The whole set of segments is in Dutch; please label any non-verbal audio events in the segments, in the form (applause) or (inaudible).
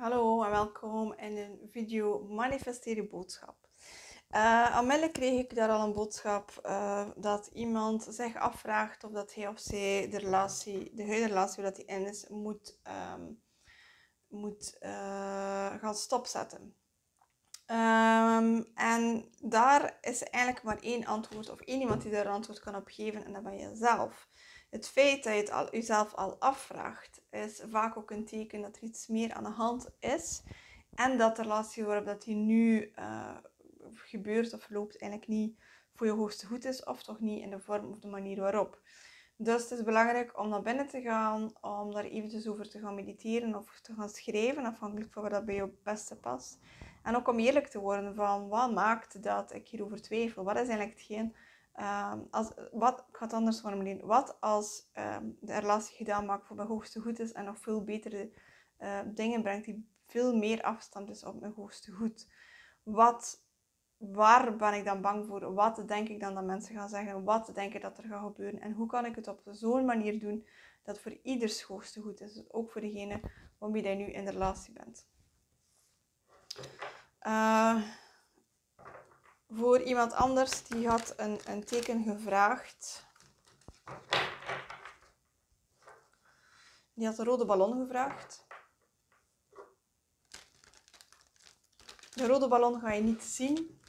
Hallo en welkom in een video Manifesteer boodschap. Uh, kreeg ik daar al een boodschap uh, dat iemand zich afvraagt of dat hij of zij de relatie, de huidige relatie waar hij in is, moet, um, moet uh, gaan stopzetten. Um, en daar is eigenlijk maar één antwoord, of één iemand die daar een antwoord kan op geven, en dat ben je zelf. Het feit dat je het al, jezelf al afvraagt, is vaak ook een teken dat er iets meer aan de hand is. En dat de relatie waarop dat die nu uh, gebeurt of loopt eigenlijk niet voor je hoogste goed is. Of toch niet in de vorm of de manier waarop. Dus het is belangrijk om naar binnen te gaan, om daar eventjes over te gaan mediteren of te gaan schrijven, afhankelijk van wat dat bij jou het beste past. En ook om eerlijk te worden van wat maakt dat ik hierover twijfel? Wat is eigenlijk hetgeen Um, als, wat, ik ga het anders formuleren. Wat als um, de relatie gedaan maakt voor mijn hoogste goed is en nog veel betere uh, dingen brengt die veel meer afstand is op mijn hoogste goed? Wat, waar ben ik dan bang voor? Wat denk ik dan dat mensen gaan zeggen? Wat denk ik dat er gaat gebeuren? En hoe kan ik het op zo'n manier doen dat voor ieders hoogste goed is? Ook voor degene waarmee je nu in de relatie bent. Uh, voor iemand anders die had een, een teken gevraagd. Die had een rode ballon gevraagd. De rode ballon ga je niet zien,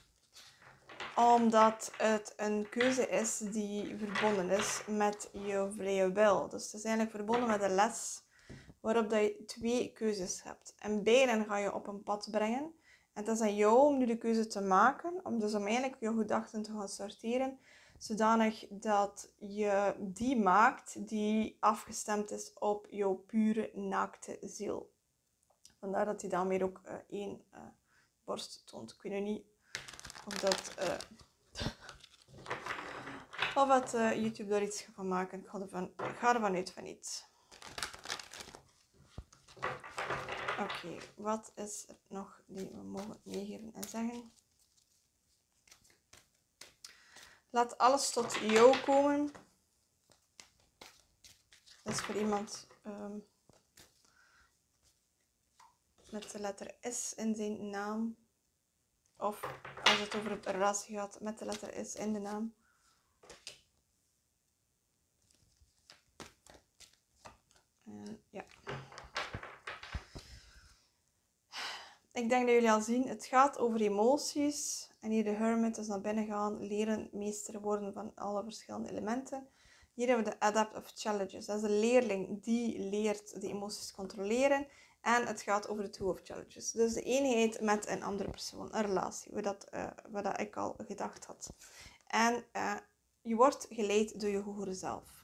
omdat het een keuze is die verbonden is met je vrije wil. Dus het is eigenlijk verbonden met een les waarop dat je twee keuzes hebt. En beiden ga je op een pad brengen. En het is aan jou om nu de keuze te maken, om dus om eigenlijk je gedachten te gaan sorteren, zodanig dat je die maakt die afgestemd is op jouw pure naakte ziel. Vandaar dat hij daarmee ook uh, één uh, borst toont. Ik weet niet of dat... (laughs) Uh, YouTube daar iets van maken. Ik ga ervan, ik ga ervan uit van iets. Oké, wat is er nog die we mogen meegeven en zeggen? Laat alles tot jou komen. Dat is voor iemand um, met de letter S in zijn naam. Of als het over een relatie gaat, met de letter S in de naam. Ik denk dat jullie al zien, het gaat over emoties. En hier de hermit is naar binnen gaan, leren meester worden van alle verschillende elementen. Hier hebben we de adapt of challenges. Dat is de leerling die leert de emoties controleren. En het gaat over de two of challenges. Dus de eenheid met een andere persoon, een relatie, wat, dat, uh, wat dat ik al gedacht had. En uh, je wordt geleid door je hogere zelf.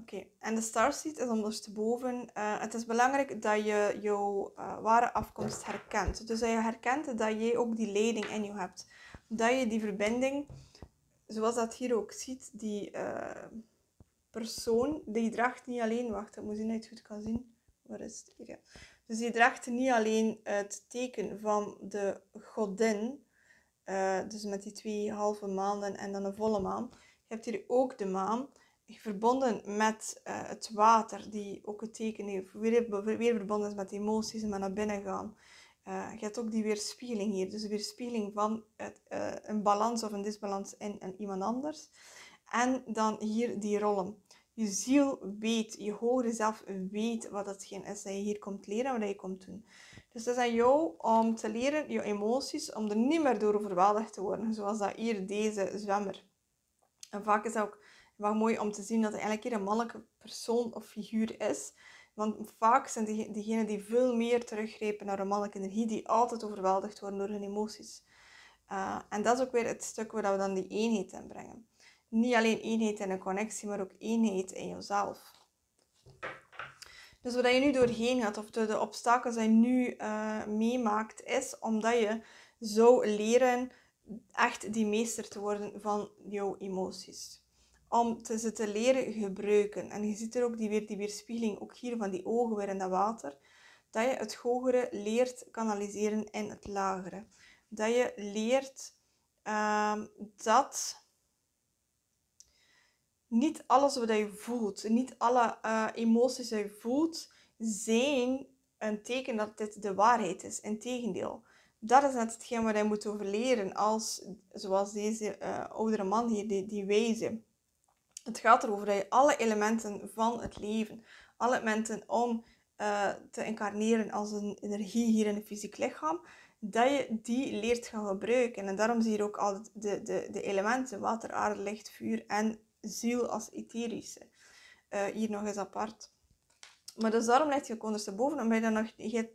Oké, en de starseed is ondersteboven. Uh, het is belangrijk dat je jouw uh, ware afkomst herkent. Dus dat je herkent dat jij ook die leiding in je hebt. Dat je die verbinding, zoals dat hier ook ziet, die uh, persoon, die draagt niet alleen... Wacht, ik moet zien je het goed kan zien. Waar is het hier? Ja. Dus die draagt niet alleen het teken van de godin, dus met die twee halve maanden en dan een volle maan. Je hebt hier ook de maan verbonden met uh, het water, die ook het teken heeft, weer, weer verbonden is met emoties en met naar binnen gaan. Uh, je hebt ook die weerspiegeling hier, dus de weerspiegeling van het, uh, een balans of een disbalans in, in iemand anders. En dan hier die rollen. Je ziel weet, je hogere zelf weet wat hetgeen is dat je hier komt leren, wat je komt doen. Dus het is aan jou om te leren, je emoties, om er niet meer door overweldigd te worden, zoals dat hier deze zwemmer. En vaak is dat ook wel mooi om te zien dat het eigenlijk een mannelijke persoon of figuur is. Want vaak zijn die, diegenen die veel meer teruggrijpen naar een mannelijke energie, die altijd overweldigd worden door hun emoties. Uh, en dat is ook weer het stuk waar we dan die eenheid in brengen. Niet alleen eenheid in een connectie, maar ook eenheid in jezelf. Dus wat je nu doorheen gaat, of de, obstakels die je nu uh, meemaakt, is omdat je zou leren echt die meester te worden van jouw emoties om te, ze te leren gebruiken. En je ziet er ook die, weer die weerspiegeling, ook hier van die ogen weer in dat water. Dat je het hogere leert kanaliseren in het lagere. Dat je leert uh, dat niet alles wat je voelt, niet alle uh, emoties die je voelt, zijn een teken dat dit de waarheid is. Integendeel. Dat is net hetgeen wat hij moet overleren als, zoals deze uh, oudere man hier, die, die wijze. Het gaat erover dat je alle elementen van het leven, alle elementen om uh, te incarneren als een energie hier in een fysiek lichaam, dat je die leert gaan gebruiken. En daarom zie je ook al de, de, de elementen, water, aarde, licht, vuur en ziel als etherische. Uh, hier nog eens apart. Maar dus daarom ligt je ondersteboven, omdat je dan nog je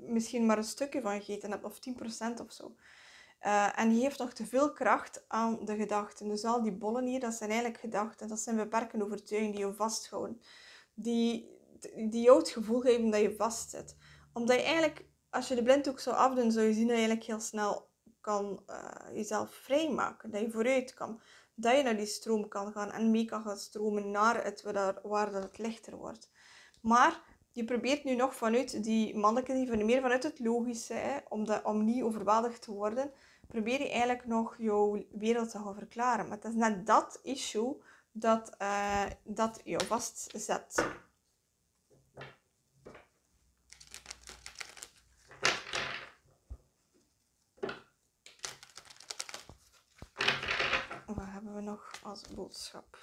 misschien maar een stukje van gegeten hebt, of 10% of zo. Uh, en je heeft nog te veel kracht aan de gedachten. Dus al die bollen hier, dat zijn eigenlijk gedachten. Dat zijn beperkende overtuigingen die je vasthouden. Die, die jou het gevoel geven dat je vastzit. Omdat je eigenlijk, als je de blinddoek zou afdoen, zou je zien dat je eigenlijk heel snel kan uh, jezelf vrijmaken. Dat je vooruit kan. Dat je naar die stroom kan gaan en mee kan gaan stromen naar het waar, waar dat het lichter wordt. Maar je probeert nu nog vanuit die mannelijke, meer vanuit het logische, om, om niet overweldigd te worden, probeer je eigenlijk nog jouw wereld te gaan verklaren. Maar het is net dat issue dat, uh, dat jou vastzet. Wat hebben we nog als boodschap?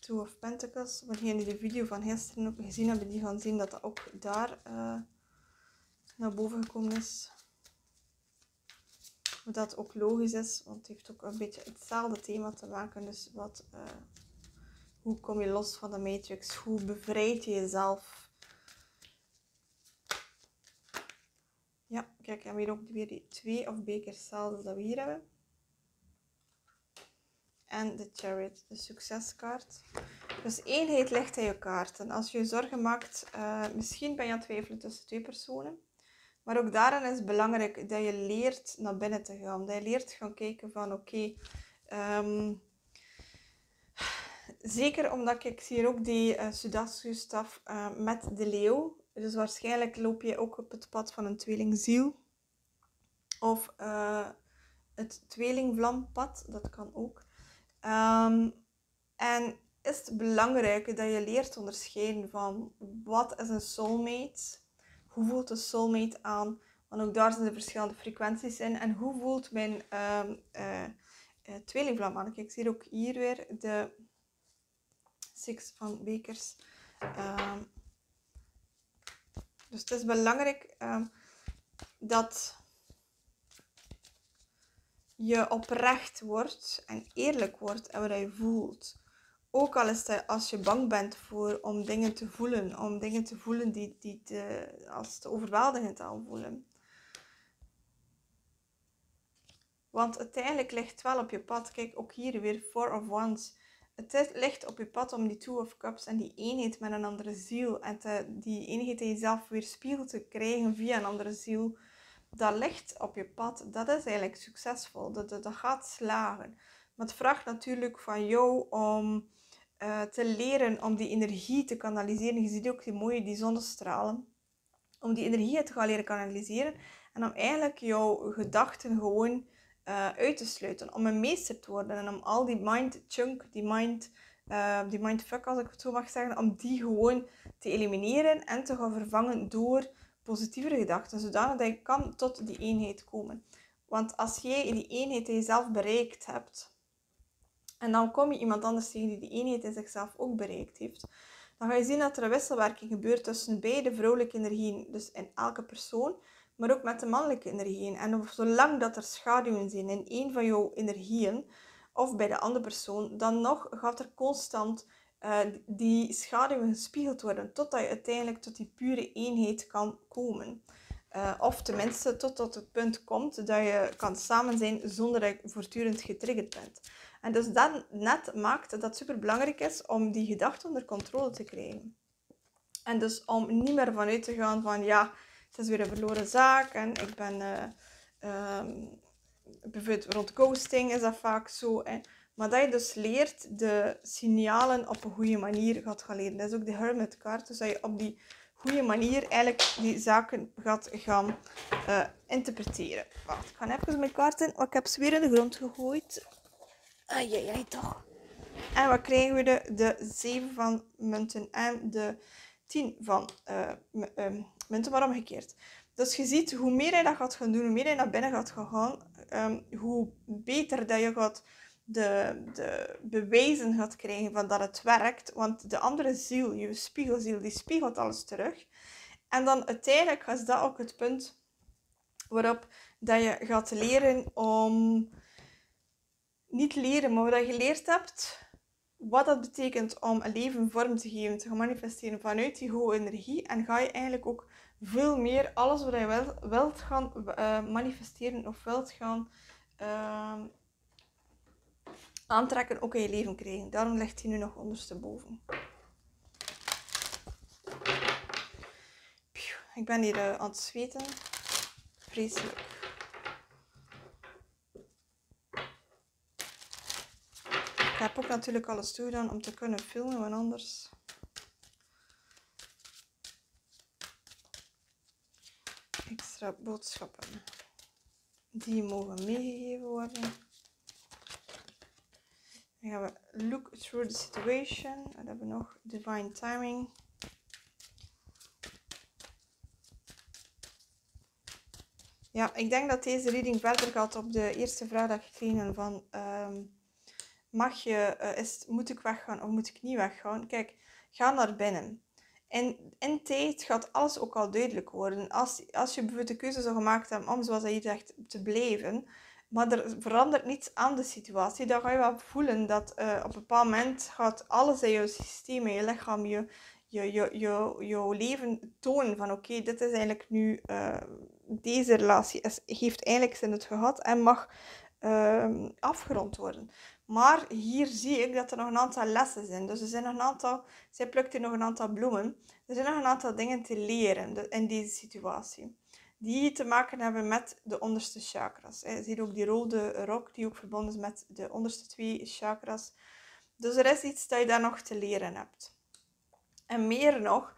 Two of Pentacles. Wanneer die de video van gisteren ook gezien hebben, die gaan zien dat dat ook daar uh, naar boven gekomen is. Dat ook logisch is, want het heeft ook een beetje hetzelfde thema te maken. Dus wat, uh, hoe kom je los van de matrix? Hoe bevrijd je jezelf? Ja, kijk, en weer ook weer die twee of bekers hetzelfde dat we hier hebben en de Chariot, de succeskaart. Dus eenheid ligt in je kaart. En als je zorgen maakt, uh, misschien ben je aan het twijfelen tussen twee personen. Maar ook daarin is belangrijk dat je leert naar binnen te gaan. Dat je leert gaan kijken van oké, ehm, zeker omdat ik, zie hier ook die uh, staf uh, met de leeuw. Dus waarschijnlijk loop je ook op het pad van een tweelingziel. Of uh, het tweelingvlampad, dat kan ook. Um, en is het belangrijk dat je leert onderscheiden van wat is een soulmate, hoe voelt een soulmate aan, want ook daar zijn de verschillende frequenties in, en hoe voelt mijn um, aan. Kijk, ik zie ook hier weer de six van bekers. Um, dus het is belangrijk dat je oprecht wordt en eerlijk wordt en wat je voelt. Ook al is het als je bang bent voor om dingen te voelen, om dingen te voelen die, die te, als te overweldigend aanvoelen. Want uiteindelijk ligt het wel op je pad. Kijk, ook hier weer Four of Wands. Het ligt op je pad om die Two of Cups en die eenheid met een andere ziel. En die eenheid in jezelf weer spiegel te krijgen via een andere ziel dat ligt op je pad, dat is eigenlijk succesvol. Dat, dat, gaat slagen. Maar het vraagt natuurlijk van jou om uh, te leren om die energie te kanaliseren. Je ziet ook die mooie die zonnestralen. Om die energie te gaan leren kanaliseren. En om eigenlijk jouw gedachten gewoon uh, uit te sluiten. Om een meester te worden. En om al die mind chunk, die mind, uh, die mindfuck als ik het zo mag zeggen. Om die gewoon te elimineren en te gaan vervangen door positievere gedachten, zodanig dat je kan tot die eenheid komen. Want als jij die eenheid in jezelf bereikt hebt, en dan kom je iemand anders tegen die die eenheid in zichzelf ook bereikt heeft, dan ga je zien dat er een wisselwerking gebeurt tussen beide vrouwelijke energieën, dus in elke persoon, maar ook met de mannelijke energieën. En zolang dat er schaduwen zijn in één van jouw energieën, of bij de andere persoon, dan nog gaat er constant uh, die schaduwen gespiegeld worden, totdat je uiteindelijk tot die pure eenheid kan komen. Uh, of tenminste tot het punt komt dat je kan samen zijn zonder dat je voortdurend getriggerd bent. En dus dat net maakt dat het super belangrijk is om die gedachten onder controle te krijgen. En dus om niet meer vanuit te gaan van ja, het is weer een verloren zaak en ik ben uh, um, bijvoorbeeld rond ghosting is dat vaak zo. Maar dat je dus leert de signalen op een goede manier gaat gaan leren. Dat is ook de Hermit kaart. Dus dat je op die goede manier eigenlijk die zaken gaat gaan uh, interpreteren. Wacht, ik ga even mijn kaarten, want ik heb ze weer in de grond gegooid. Ai, toch. En wat krijgen we? De, de 7 van munten en de 10 van uh, munten, maar omgekeerd. Dus je ziet, hoe meer hij dat gaat gaan doen, hoe meer hij naar binnen gaat gaan, um, hoe beter dat je gaat de, de bewijzen gaat krijgen van dat het werkt. Want de andere ziel, je spiegelziel, die spiegelt alles terug. En dan uiteindelijk is dat ook het punt waarop dat je gaat leren om... Niet leren, maar wat je geleerd hebt, wat dat betekent om een leven vorm te geven, te gaan manifesteren vanuit die hoge energie. En ga je eigenlijk ook veel meer alles wat je wel, wilt gaan uh, manifesteren of wilt gaan uh, aantrekken, ook in je leven krijgen. Daarom ligt hij nu nog ondersteboven. Ik ben hier uh, aan het zweten. Vreselijk. Heb ook natuurlijk alles toegedaan om te kunnen filmen, want anders... Extra boodschappen. Die mogen meegegeven worden. Dan gaan we look through the situation. Dan hebben we nog divine timing. Ja, ik denk dat deze reading verder gaat op de eerste vraag dat ik gekregen van um, mag je, uh, is, moet ik weggaan of moet ik niet weggaan? Kijk, ga naar binnen. En in tijd gaat alles ook al duidelijk worden. Als, als je bijvoorbeeld de keuze zou gemaakt hebben om, zoals hij zegt, te blijven, maar er verandert niets aan de situatie, dan ga je wel voelen dat uh, op een bepaald moment gaat alles in je systeem, in je lichaam, je, je, je, je, je leven tonen van oké, dit is eigenlijk nu, uh, deze relatie is, heeft eigenlijk zin het gehad en mag uh, afgerond worden. Maar hier zie ik dat er nog een aantal lessen zijn. Dus er zijn nog een aantal, zij plukt hier nog een aantal bloemen. Er zijn nog een aantal dingen te leren in deze situatie. Die te maken hebben met de onderste chakras. Je ziet ook die rode rok die ook verbonden is met de onderste twee chakras. Dus er is iets dat je daar nog te leren hebt. En meer nog,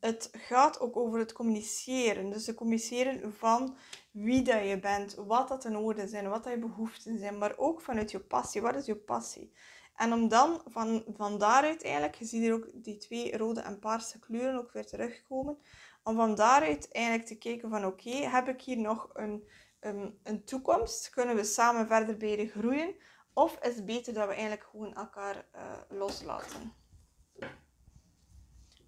het gaat ook over het communiceren. Dus het communiceren van wie dat je bent, wat dat de noden zijn, wat dat je behoeften zijn, maar ook vanuit je passie. Wat is je passie? En om dan van, van daaruit eigenlijk, je ziet hier ook die twee rode en paarse kleuren ook weer terugkomen, om van daaruit eigenlijk te kijken van oké, heb ik hier nog een, een, een toekomst? Kunnen we samen verder groeien? Of is het beter dat we eigenlijk gewoon elkaar uh, loslaten?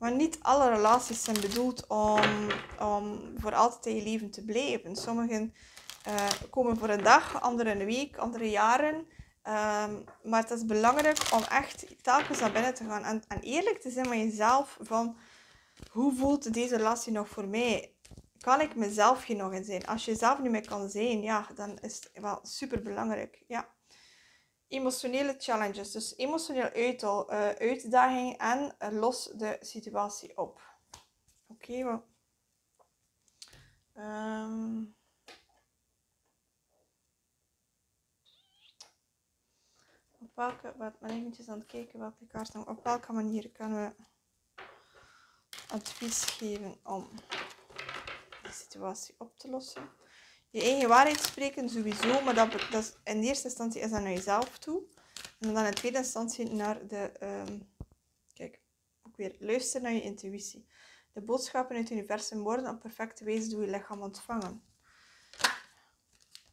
Maar niet alle relaties zijn bedoeld om, om voor altijd in je leven te blijven. Sommigen uh, komen voor een dag, anderen een week, andere jaren. Um, maar het is belangrijk om echt telkens naar binnen te gaan en, en eerlijk te zijn met jezelf van hoe voelt deze relatie nog voor mij? Kan ik mezelf hier nog in zijn? Als je zelf niet meer kan zijn, ja, dan is het wel super belangrijk. Ja emotionele challenges. Dus emotioneel uitdaging uh, uitdaging en uh, los de situatie op. Oké, okay, well. um, wat maar eventjes aan het kijken welke kaart nou, op welke manier kunnen we advies geven om de situatie op te lossen je eigen waarheid spreken sowieso, maar dat, dat in eerste instantie is dat naar jezelf toe. En dan in tweede instantie naar de, um, kijk, ook weer, luister naar je intuïtie. De boodschappen uit het universum worden op perfecte wijze door je lichaam ontvangen.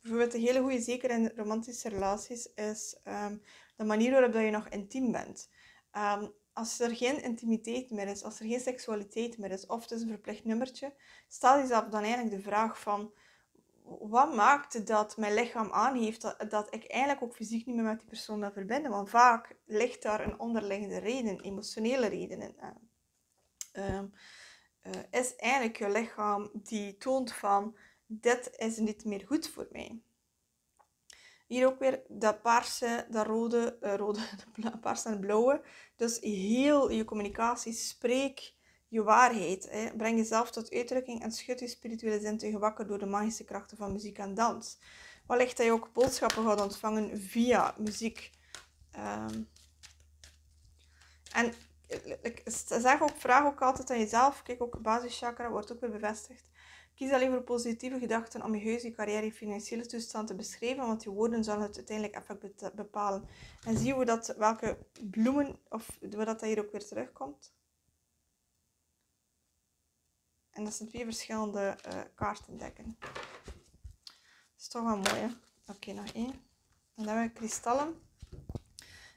Bijvoorbeeld een hele goede, zeker in romantische relaties, is um, de manier waarop je nog intiem bent. Um, als er geen intimiteit meer is, als er geen seksualiteit meer is, of het is een verplicht nummertje, stel jezelf dan eigenlijk de vraag van wat maakt dat mijn lichaam aangeeft dat, dat ik eigenlijk ook fysiek niet meer met die persoon wil verbinden? Want vaak ligt daar een onderliggende reden, emotionele redenen aan. Uh, is eigenlijk je lichaam die toont van dit is niet meer goed voor mij. Hier ook weer dat paarse, dat rode, uh, rode (laughs) paarse en blauwe. Dus heel je communicatie, spreek je waarheid. Hè. Breng jezelf tot uitdrukking en schud je spirituele zintuigen wakker door de magische krachten van muziek en dans. Wellicht dat je ook boodschappen gaat ontvangen via muziek. Um, en ik zeg ook, vraag ook altijd aan jezelf. Kijk, ook basischakra wordt ook weer bevestigd. Kies alleen voor positieve gedachten om je huis, je carrière, je financiële toestand te beschrijven, want je woorden zullen het uiteindelijk effect bepalen. En zie hoe dat, welke bloemen, of hoe dat hier ook weer terugkomt. En dat zijn twee verschillende uh, kaartendekken. Dat is toch wel mooi, hè? Oké, nog één. Dan hebben we kristallen.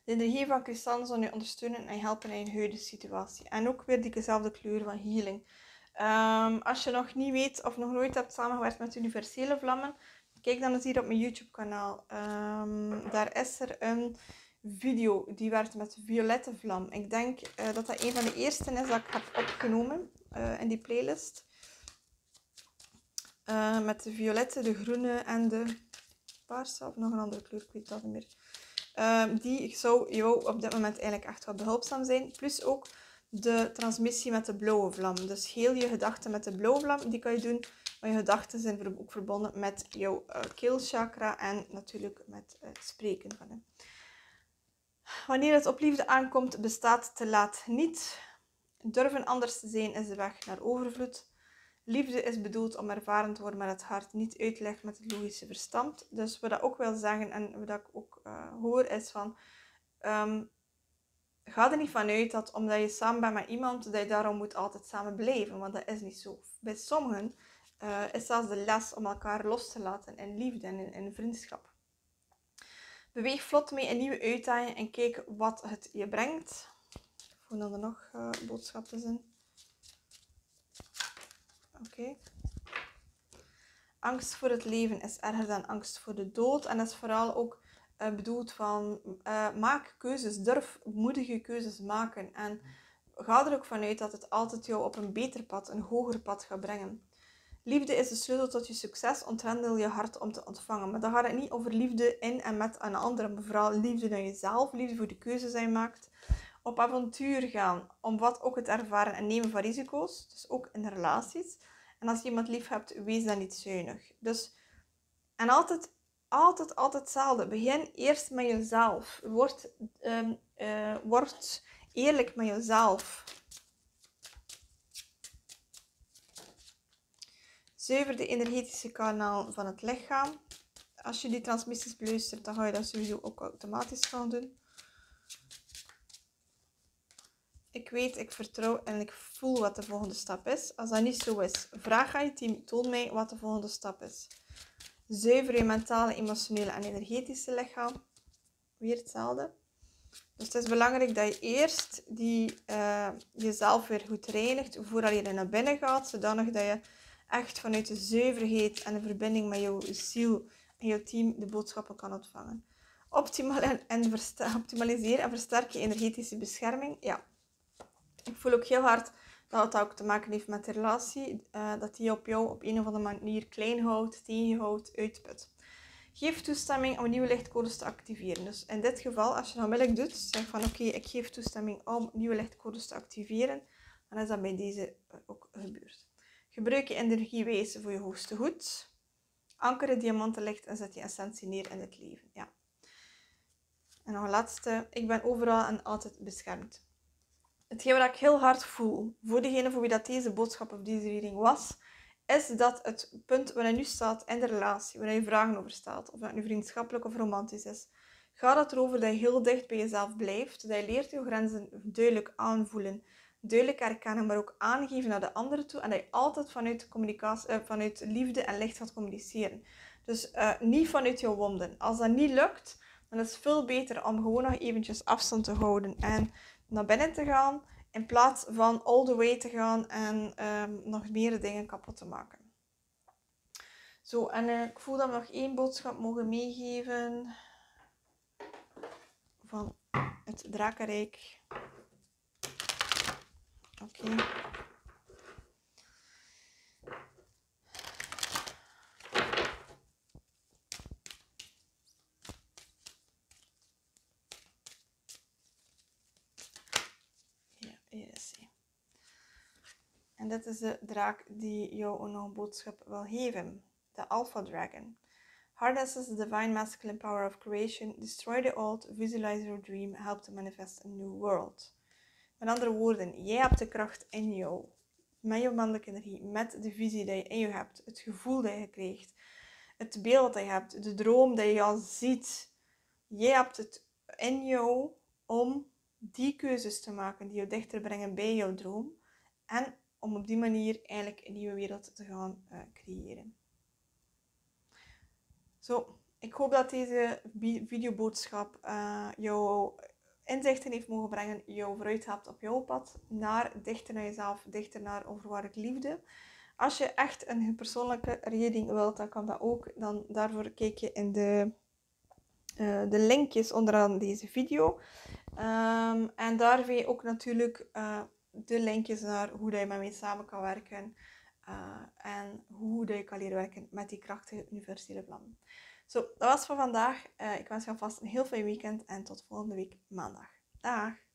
De energie van kristallen zal je ondersteunen en helpen in je huidige situatie. En ook weer diezelfde kleur van healing. Ehm, als je nog niet weet of nog nooit hebt samengewerkt met universele vlammen, kijk dan eens hier op mijn YouTube kanaal. Ehm, daar is er een video die werkt met violette vlam. Ik denk uh, dat dat een van de eerste is dat ik heb opgenomen uh, in die playlist. Uh, met de violette, de groene en de paarse of nog een andere kleur, ik weet dat niet meer. Ehm, die zou jou op dit moment eigenlijk echt wel behulpzaam zijn. Plus ook de transmissie met de blauwe vlam. Dus heel je gedachten met de blauwe vlam, die kan je doen. Maar je gedachten zijn ook verbonden met jouw keelchakra en natuurlijk met uh, spreken van hem. Wanneer het op liefde aankomt, bestaat te laat niet. Durven anders te zijn is de weg naar overvloed. Liefde is bedoeld om ervaren te worden met het hart, niet uitlegd met het logische verstand. Dus wat dat ook wil zeggen en wat ik ook uh, hoor is van... Um, ga er niet vanuit dat omdat je samen bent met iemand, dat je daarom moet altijd samen blijven. Want dat is niet zo. Bij sommigen uh, is zelfs de les om elkaar los te laten in liefde en in, in vriendschap. Beweeg vlot mee in nieuwe uitdagingen en kijk wat het je brengt. Voel dat er nog uh, boodschappen zijn. Oké. Angst voor het leven is erger dan angst voor de dood. En dat is vooral ook uh, bedoeld van uh, maak keuzes, durf moedige keuzes maken. En ga er ook vanuit dat het altijd jou op een beter pad, een hoger pad gaat brengen. Liefde is de sleutel tot je succes. Ontwendel je hart om te ontvangen. Maar dan gaat het niet over liefde in en met een ander, maar vooral liefde naar jezelf, liefde voor de keuzes die je maakt. Op avontuur gaan, om wat ook het ervaren en nemen van risico's, dus ook in relaties. En als je iemand lief hebt, wees dan niet zuinig. Dus, en altijd altijd, altijd hetzelfde. Begin eerst met jezelf. Word, um, uh, word eerlijk met jezelf. Zuiver de energetische kanaal van het lichaam. Als je die transmissies beluistert, dan ga je dat sowieso ook automatisch gaan doen. Ik weet, ik vertrouw en ik voel wat de volgende stap is. Als dat niet zo is, vraag aan je team, toon mij wat de volgende stap is. Zuiver je mentale, emotionele en energetische lichaam. Weer hetzelfde. Dus het is belangrijk dat je eerst die, uh, jezelf weer goed reinigt voordat je er naar binnen gaat. Zodanig dat je echt vanuit de zuiverheid en de verbinding met jouw ziel en jouw team de boodschappen kan ontvangen. Optimal en, en optimaliseer en versterk je energetische bescherming. Ja, ik voel ook heel hard dat het ook te maken heeft met de relatie, uh, dat die op jou op een of andere manier klein houdt, tegenhoudt, uitput. Geef toestemming om nieuwe lichtcodes te activeren. Dus in dit geval, als je dat onmiddellijk doet, zeg van oké, ik geef toestemming om nieuwe lichtcodes te activeren, dan is dat bij deze eh, ook gebeurd. Gebruik je energiewijze voor je hoogste goed. Anker het diamantenlicht en zet je essentie neer in het leven. Ja. En nog een laatste. Ik ben overal en altijd beschermd hetgeen wat ik heel hard voel, voor degene voor wie dat deze boodschap of deze reading was, is dat het punt waar je nu staat in de relatie, waar je vragen over stelt, of dat nu vriendschappelijk of romantisch is, gaat het erover dat je heel dicht bij jezelf blijft, dat je leert je grenzen duidelijk aanvoelen, duidelijk herkennen, maar ook aangeven naar de anderen toe en dat je altijd vanuit, communicatie, uh, vanuit liefde en licht gaat communiceren. Dus uh, niet vanuit je wonden. Als dat niet lukt, dan is het veel beter om gewoon nog eventjes afstand te houden en naar binnen te gaan, in plaats van all the way te gaan en um, nog meer dingen kapot te maken. Zo, en uh, ik voel dat we nog één boodschap mogen meegeven van het Drakenrijk. Oké. En dit is de draak die jou een boodschap wil geven. De Alpha Dragon. Harnesses the divine masculine power of creation, destroy the old, visualize your dream, help to manifest a new world. Met andere woorden, jij hebt de kracht in jou. met je mannelijke energie, met de visie die je in je hebt, het gevoel dat je krijgt, het beeld dat je hebt, de droom dat je al ziet. Jij hebt het in jou om die keuzes te maken die je dichter brengen bij jouw droom. En om op die manier eigenlijk een nieuwe wereld te gaan uh, creëren. Zo, ik hoop dat deze videoboodschap uh, jou inzichten heeft mogen brengen, jou vooruit helpt op jouw pad naar dichter naar jezelf, dichter naar onvoorwaardelijke liefde. Als je echt een persoonlijke reading wilt, dan kan dat ook. Dan, daarvoor kijk je in de, uh, de linkjes onderaan deze video. Um, en daar vind je ook natuurlijk de linkjes naar hoe je met mij samen kan werken. Uh, en hoe je kan leren werken met die krachtige universele plannen. Zo, dat was voor vandaag. Uh, ik wens je alvast een heel fijn weekend en tot volgende week maandag. Dag!